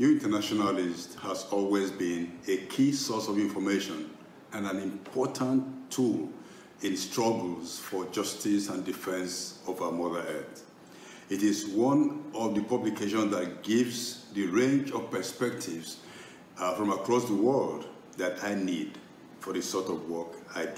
New Internationalist has always been a key source of information and an important tool in struggles for justice and defense of our Mother Earth. It is one of the publications that gives the range of perspectives uh, from across the world that I need for the sort of work I do.